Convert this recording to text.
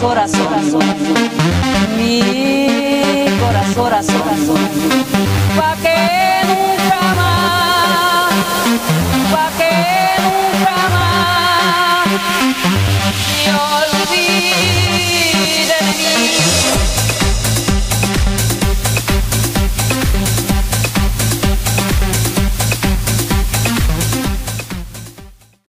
corazón, mi corazón, corazón, pa' que